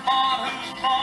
who's whose